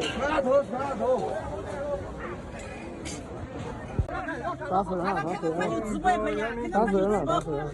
全家头全家头打死人了打死人了打死人了打死人了。